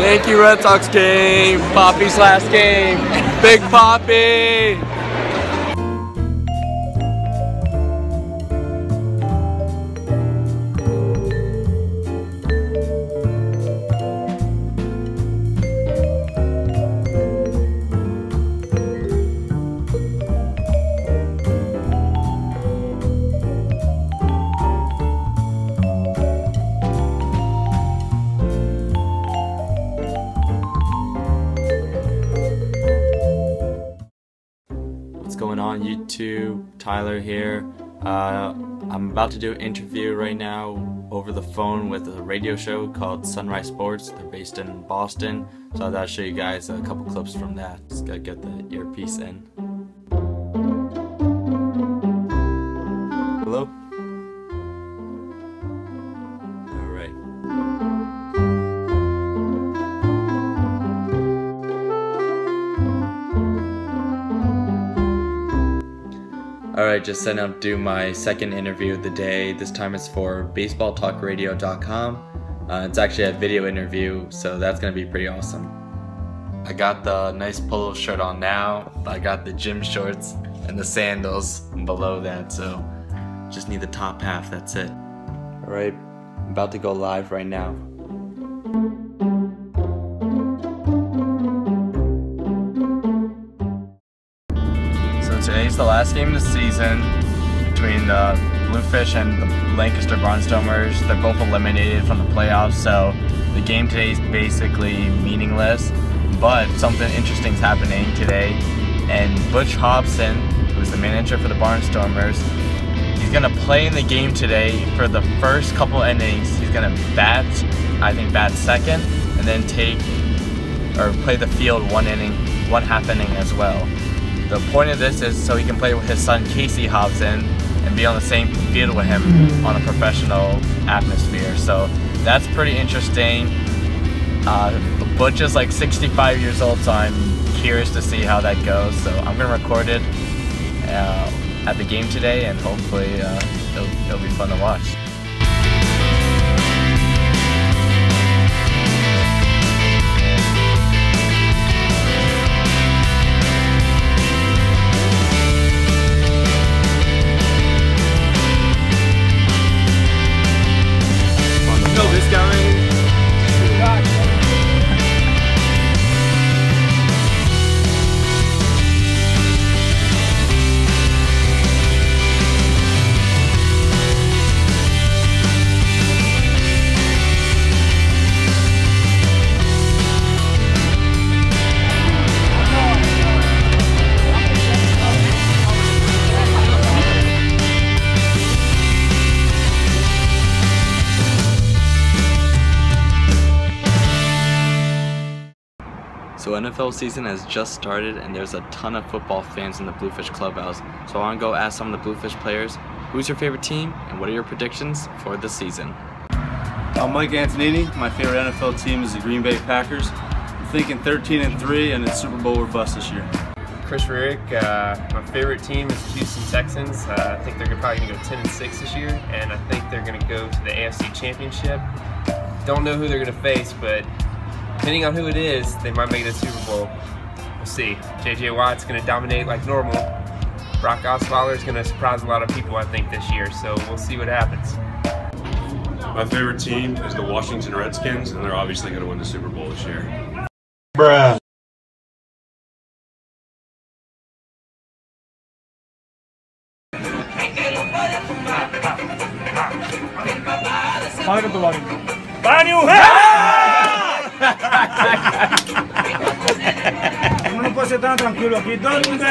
Yankee Red Sox game. Papi's last game. Big Papi. YouTube? Tyler here. Uh, I'm about to do an interview right now over the phone with a radio show called Sunrise Sports. They're based in Boston. So I thought I'd show you guys a couple clips from that. Just gotta get the earpiece in. Alright, just up to do my second interview of the day. This time it's for baseballtalkradio.com. Uh, it's actually a video interview, so that's going to be pretty awesome. I got the nice polo shirt on now, I got the gym shorts and the sandals below that, so just need the top half, that's it. Alright, about to go live right now. Today's the last game of the season between the Bluefish and the Lancaster Barnstormers. They're both eliminated from the playoffs, so the game today is basically meaningless. But something interesting is happening today, and Butch Hobson, who's the manager for the Barnstormers, he's gonna play in the game today for the first couple innings. He's gonna bat, I think, bat second, and then take or play the field one inning, one half inning as well. The point of this is so he can play with his son Casey Hobson and be on the same field with him on a professional atmosphere. So that's pretty interesting. Uh, Butch is like 65 years old, so I'm curious to see how that goes. So I'm gonna record it uh, at the game today, and hopefully uh, it'll, it'll be fun to watch. So NFL season has just started and there's a ton of football fans in the Bluefish clubhouse. So I want to go ask some of the Bluefish players, who's your favorite team and what are your predictions for the season? I'm Mike Antonini. My favorite NFL team is the Green Bay Packers. I'm thinking 13 and 3 and it's Super Bowl or bust this year. Chris Rearick. Uh, my favorite team is the Houston Texans. Uh, I think they're probably going to go 10 and 6 this year, and I think they're going to go to the AFC Championship. Don't know who they're going to face, but depending on who it is, they might make it a Super Bowl. We'll see. JJ Watt's going to dominate like normal. Brock Osweiler is going to surprise a lot of people, I think, this year. So we'll see what happens. My favorite team is the Washington Redskins, and they're obviously going to win the Super Bowl this year. Bruh. Paano to bagay? Paano? Uno no puede ser tan tranquilo aquí. Todo el mundo